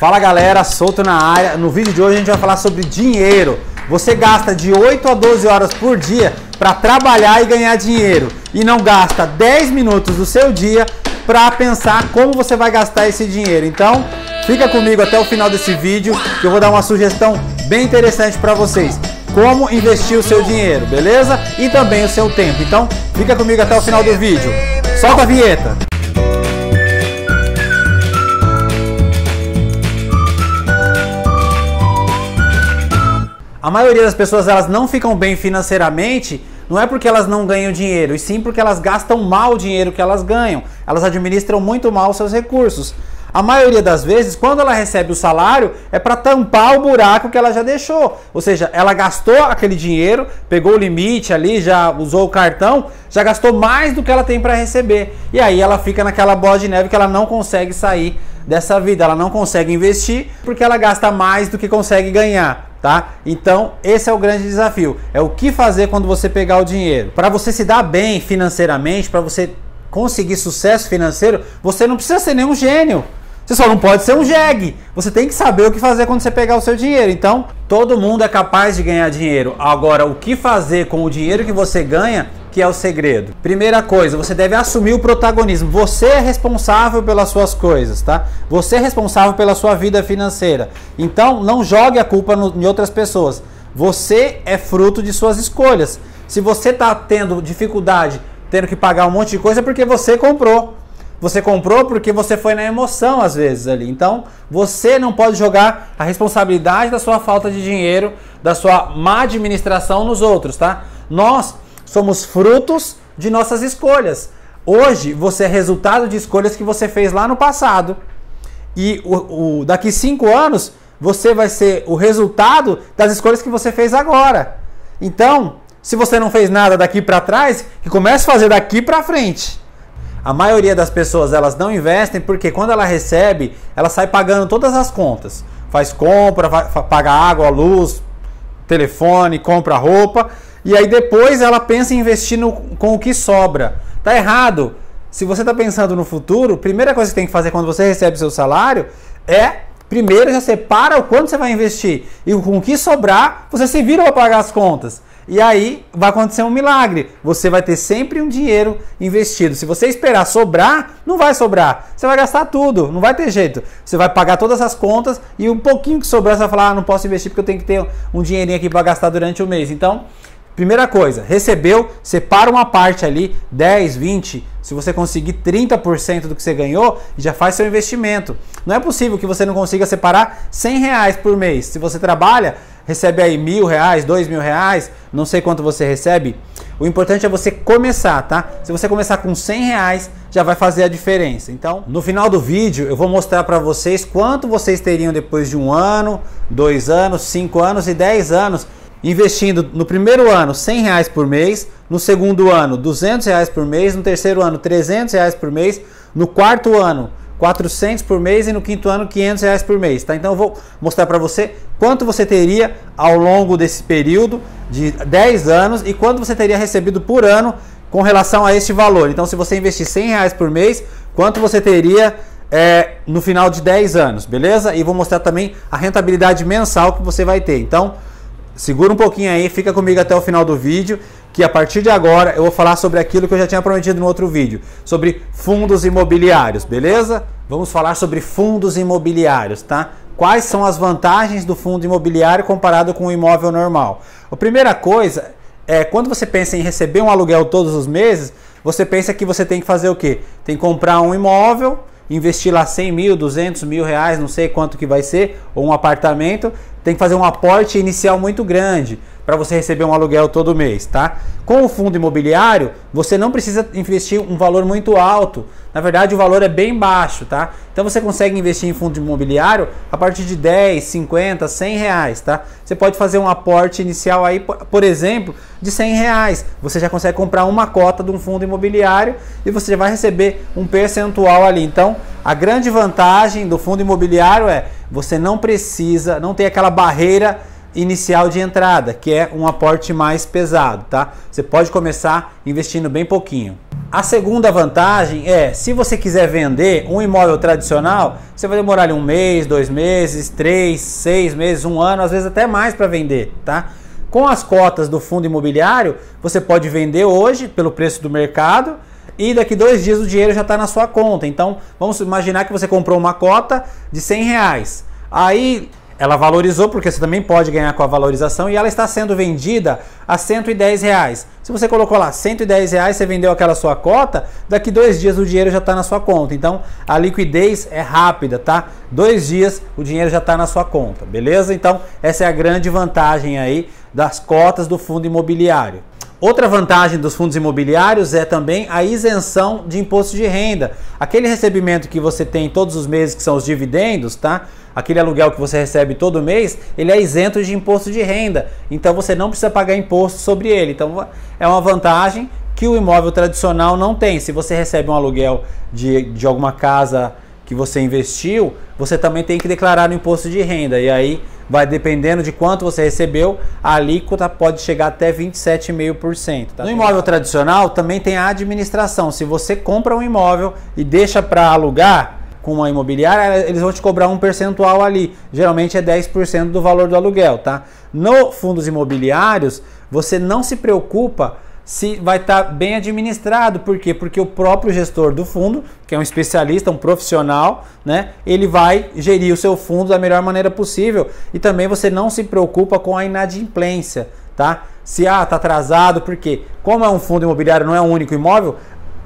Fala galera, solto na área. No vídeo de hoje a gente vai falar sobre dinheiro. Você gasta de 8 a 12 horas por dia para trabalhar e ganhar dinheiro e não gasta 10 minutos do seu dia para pensar como você vai gastar esse dinheiro. Então, fica comigo até o final desse vídeo que eu vou dar uma sugestão bem interessante para vocês. Como investir o seu dinheiro, beleza? E também o seu tempo. Então, fica comigo até o final do vídeo. Solta a vinheta. A maioria das pessoas elas não ficam bem financeiramente, não é porque elas não ganham dinheiro, e sim porque elas gastam mal o dinheiro que elas ganham. Elas administram muito mal os seus recursos. A maioria das vezes, quando ela recebe o salário, é para tampar o buraco que ela já deixou. Ou seja, ela gastou aquele dinheiro, pegou o limite ali, já usou o cartão, já gastou mais do que ela tem para receber. E aí ela fica naquela bola de neve que ela não consegue sair dessa vida. Ela não consegue investir porque ela gasta mais do que consegue ganhar tá? Então, esse é o grande desafio. É o que fazer quando você pegar o dinheiro. Para você se dar bem financeiramente, para você conseguir sucesso financeiro, você não precisa ser nenhum gênio. Você só não pode ser um jegue. Você tem que saber o que fazer quando você pegar o seu dinheiro. Então, todo mundo é capaz de ganhar dinheiro. Agora, o que fazer com o dinheiro que você ganha que é o segredo? Primeira coisa, você deve assumir o protagonismo. Você é responsável pelas suas coisas, tá? Você é responsável pela sua vida financeira. Então, não jogue a culpa no, em outras pessoas. Você é fruto de suas escolhas. Se você está tendo dificuldade, tendo que pagar um monte de coisa, é porque você comprou. Você comprou porque você foi na emoção às vezes ali. Então, você não pode jogar a responsabilidade da sua falta de dinheiro, da sua má administração nos outros, tá? Nós somos frutos de nossas escolhas. Hoje você é resultado de escolhas que você fez lá no passado. E o, o, daqui cinco anos você vai ser o resultado das escolhas que você fez agora. Então, se você não fez nada daqui para trás, que comece a fazer daqui para frente. A maioria das pessoas elas não investem porque quando ela recebe, ela sai pagando todas as contas. Faz compra, paga água, luz, telefone, compra roupa e aí depois ela pensa em investir no, com o que sobra. Tá errado. Se você está pensando no futuro, primeira coisa que tem que fazer quando você recebe seu salário é primeiro já separa o quanto você vai investir e com o que sobrar você se vira para pagar as contas. E aí vai acontecer um milagre. Você vai ter sempre um dinheiro investido. Se você esperar sobrar, não vai sobrar. Você vai gastar tudo, não vai ter jeito. Você vai pagar todas as contas e um pouquinho que sobrar você vai falar: ah, não posso investir porque eu tenho que ter um dinheirinho aqui para gastar durante o mês. Então, Primeira coisa, recebeu, separa uma parte ali, 10, 20, se você conseguir 30% do que você ganhou, já faz seu investimento. Não é possível que você não consiga separar 100 reais por mês. Se você trabalha, recebe aí mil reais, dois mil reais, não sei quanto você recebe. O importante é você começar, tá? Se você começar com 100 reais, já vai fazer a diferença. Então, no final do vídeo, eu vou mostrar para vocês quanto vocês teriam depois de um ano, dois anos, cinco anos e dez anos investindo no primeiro ano 100 reais por mês, no segundo ano 200 reais por mês, no terceiro ano 300 reais por mês, no quarto ano 400 por mês e no quinto ano 500 reais por mês, tá? Então eu vou mostrar para você quanto você teria ao longo desse período de 10 anos e quanto você teria recebido por ano com relação a este valor. Então se você investir 100 reais por mês, quanto você teria é, no final de 10 anos, beleza? E vou mostrar também a rentabilidade mensal que você vai ter. Então Segura um pouquinho aí, fica comigo até o final do vídeo, que a partir de agora eu vou falar sobre aquilo que eu já tinha prometido no outro vídeo, sobre fundos imobiliários, beleza? Vamos falar sobre fundos imobiliários, tá? Quais são as vantagens do fundo imobiliário comparado com o imóvel normal? A primeira coisa é quando você pensa em receber um aluguel todos os meses, você pensa que você tem que fazer o quê? Tem que comprar um imóvel, investir lá 100 mil, 200 mil reais, não sei quanto que vai ser, ou um apartamento, tem que fazer um aporte inicial muito grande para você receber um aluguel todo mês, tá? Com o fundo imobiliário, você não precisa investir um valor muito alto. Na verdade, o valor é bem baixo, tá? Então você consegue investir em fundo imobiliário a partir de 10, 50, 100 reais, tá? Você pode fazer um aporte inicial aí, por exemplo, de 100 reais. Você já consegue comprar uma cota de um fundo imobiliário e você já vai receber um percentual ali. Então, a grande vantagem do fundo imobiliário é você não precisa, não tem aquela barreira inicial de entrada, que é um aporte mais pesado, tá? Você pode começar investindo bem pouquinho. A segunda vantagem é, se você quiser vender um imóvel tradicional, você vai demorar ali um mês, dois meses, três, seis meses, um ano, às vezes até mais para vender, tá? Com as cotas do fundo imobiliário, você pode vender hoje pelo preço do mercado e daqui dois dias o dinheiro já está na sua conta. Então, vamos imaginar que você comprou uma cota de 100 reais. Aí ela valorizou, porque você também pode ganhar com a valorização, e ela está sendo vendida a 110 reais. Se você colocou lá 110 reais, você vendeu aquela sua cota, daqui dois dias o dinheiro já está na sua conta. Então a liquidez é rápida, tá? Dois dias o dinheiro já está na sua conta, beleza? Então essa é a grande vantagem aí das cotas do fundo imobiliário. Outra vantagem dos fundos imobiliários é também a isenção de imposto de renda. Aquele recebimento que você tem todos os meses, que são os dividendos, tá? Aquele aluguel que você recebe todo mês, ele é isento de imposto de renda. Então você não precisa pagar imposto sobre ele. Então é uma vantagem que o imóvel tradicional não tem. Se você recebe um aluguel de, de alguma casa que você investiu, você também tem que declarar no imposto de renda. E aí vai dependendo de quanto você recebeu, a alíquota pode chegar até 27,5%. Tá? No imóvel tradicional também tem a administração. Se você compra um imóvel e deixa para alugar com uma imobiliária, eles vão te cobrar um percentual ali. Geralmente é 10% do valor do aluguel, tá? No fundos imobiliários, você não se preocupa se vai estar tá bem administrado. Por quê? Porque o próprio gestor do fundo, que é um especialista, um profissional, né, ele vai gerir o seu fundo da melhor maneira possível e também você não se preocupa com a inadimplência, tá? Se ah, tá atrasado, porque como é um fundo imobiliário, não é um único imóvel,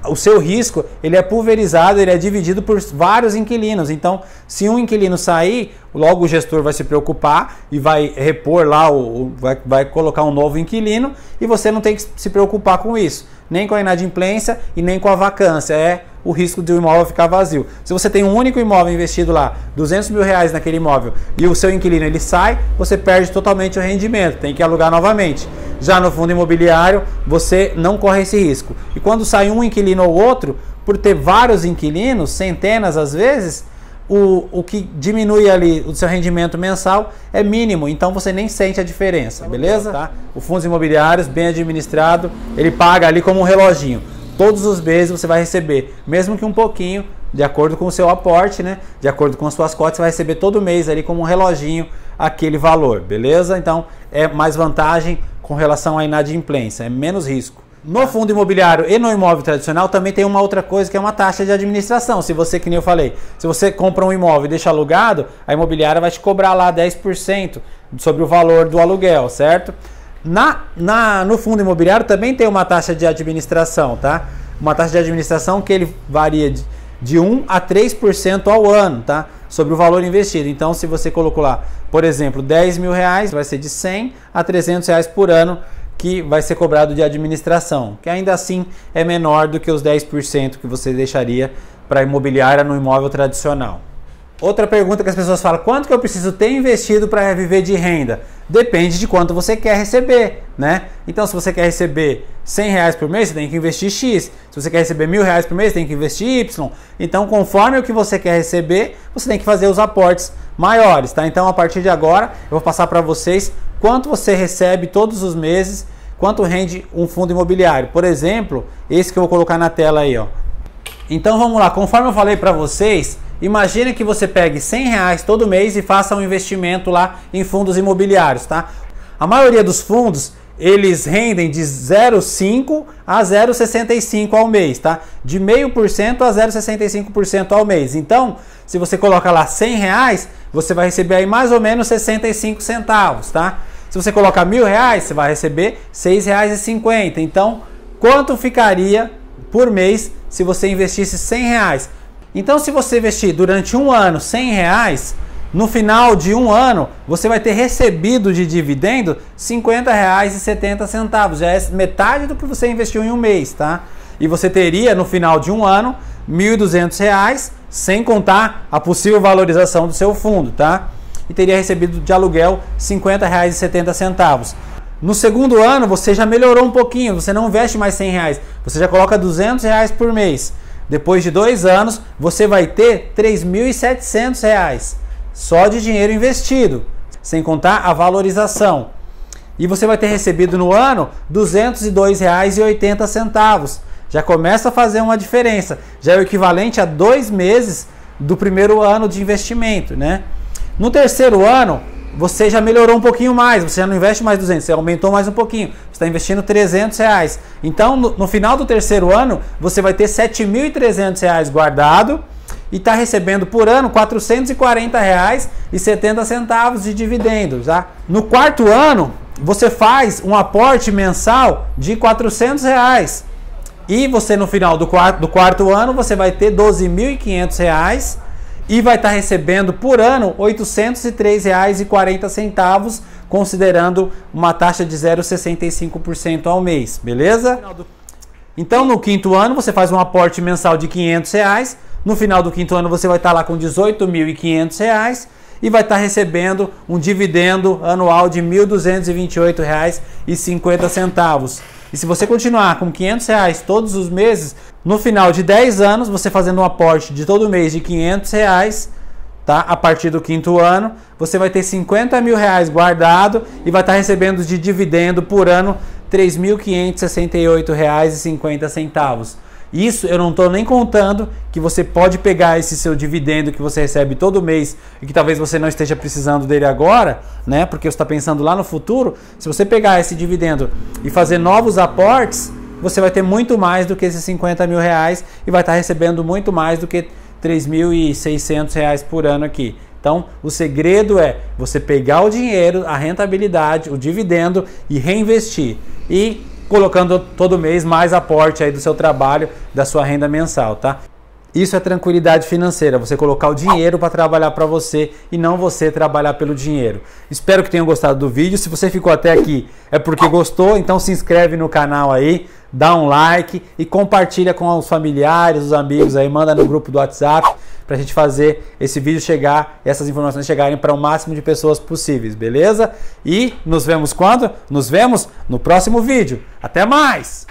o seu risco ele é pulverizado, ele é dividido por vários inquilinos. Então, se um inquilino sair, logo o gestor vai se preocupar e vai repor lá, o, vai, vai colocar um novo inquilino e você não tem que se preocupar com isso, nem com a inadimplência e nem com a vacância. É o risco de o imóvel ficar vazio. Se você tem um único imóvel investido lá, 200 mil reais naquele imóvel, e o seu inquilino ele sai, você perde totalmente o rendimento, tem que alugar novamente. Já no fundo imobiliário, você não corre esse risco. E quando sai um inquilino ou outro, por ter vários inquilinos, centenas às vezes, o, o que diminui ali o seu rendimento mensal é mínimo, então você nem sente a diferença, beleza? Tá? O fundos imobiliários, bem administrado, ele paga ali como um reloginho todos os meses você vai receber, mesmo que um pouquinho, de acordo com o seu aporte, né? De acordo com as suas cotas, você vai receber todo mês ali como um reloginho aquele valor, beleza? Então é mais vantagem com relação à inadimplência, é menos risco. No fundo imobiliário e no imóvel tradicional também tem uma outra coisa que é uma taxa de administração. Se você, que nem eu falei, se você compra um imóvel e deixa alugado, a imobiliária vai te cobrar lá 10% sobre o valor do aluguel, certo? Na, na, no fundo imobiliário também tem uma taxa de administração, tá? Uma taxa de administração que ele varia de, de 1 a 3% ao ano, tá? Sobre o valor investido. Então, se você colocou lá, por exemplo, 10 mil reais, vai ser de 100 a 300 reais por ano que vai ser cobrado de administração, que ainda assim é menor do que os 10% que você deixaria para imobiliária no imóvel tradicional. Outra pergunta que as pessoas falam: quanto que eu preciso ter investido para viver de renda? Depende de quanto você quer receber, né? Então, se você quer receber 100 reais por mês, você tem que investir X. Se você quer receber mil reais por mês, você tem que investir Y. Então, conforme o que você quer receber, você tem que fazer os aportes maiores, tá? Então, a partir de agora, eu vou passar para vocês quanto você recebe todos os meses, quanto rende um fundo imobiliário. Por exemplo, esse que eu vou colocar na tela aí, ó. Então, vamos lá. Conforme eu falei para vocês, Imagine que você pegue 100 reais todo mês e faça um investimento lá em fundos imobiliários, tá? A maioria dos fundos eles rendem de 0,5 a 0,65 ao mês, tá? De 0,5% a 0,65% ao mês. Então, se você coloca lá 100 reais, você vai receber aí mais ou menos 65 centavos, tá? Se você colocar mil reais, você vai receber R$ 6,50. Então, quanto ficaria por mês se você investisse 100 reais? Então, se você investir durante um ano 100 reais, no final de um ano você vai ter recebido de dividendo R$ 50,70. Já é metade do que você investiu em um mês, tá? E você teria no final de um ano R$ 1.200, sem contar a possível valorização do seu fundo, tá? E teria recebido de aluguel R$ 50,70. No segundo ano você já melhorou um pouquinho, você não investe mais 100 reais, você já coloca 200 reais por mês. Depois de dois anos, você vai ter R$ 3.700 só de dinheiro investido. sem contar a valorização. E você vai ter recebido no ano R$ 202,80. Já começa a fazer uma diferença. Já é o equivalente a dois meses do primeiro ano de investimento, né? No terceiro ano, você já melhorou um pouquinho mais, você já não investe mais 200, você aumentou mais um pouquinho, está investindo 300 reais. Então, no, no, final do terceiro ano, você vai ter 7.300 reais guardado e está recebendo por ano 440 reais e 70 centavos de dividendos. Tá? No quarto ano, você faz um aporte mensal de 400 reais. E você no final do quarto, do quarto ano, você vai ter 12.500 reais e vai estar tá recebendo por ano R$ 803,40, considerando uma taxa de 0,65% ao mês, beleza? Então, no quinto ano, você faz um aporte mensal de 500 reais, no final do quinto ano, você vai estar lá com R$ 18.500 e vai estar recebendo um dividendo anual de R$ 1.228,50. E se você continuar com 500 reais todos os meses, no final de 10 anos, você fazendo um aporte de todo mês de 500 reais, tá? A partir do quinto ano, você vai ter 50 mil reais guardado e vai estar recebendo de dividendo por ano R$ 3.568,50. Isso eu não estou nem contando que você pode pegar esse seu dividendo que você recebe todo mês e que talvez você não esteja precisando dele agora, né? Porque você está pensando lá no futuro. Se você pegar esse dividendo e fazer novos aportes, você vai ter muito mais do que esses 50 mil reais e vai estar recebendo muito mais do que 3.600 reais por ano aqui. Então, o segredo é você pegar o dinheiro, a rentabilidade, o dividendo e reinvestir. E colocando todo mês mais aporte aí do seu trabalho, da sua renda mensal, tá? Isso é tranquilidade financeira, você colocar o dinheiro para trabalhar para você e não você trabalhar pelo dinheiro. Espero que tenham gostado do vídeo. Se você ficou até aqui é porque gostou, então se inscreve no canal aí, dá um like e compartilha com os familiares, os amigos aí, manda no grupo do WhatsApp para a gente fazer esse vídeo chegar, essas informações chegarem para o máximo de pessoas possíveis, beleza? E nos vemos quando? Nos vemos no próximo vídeo. Até mais!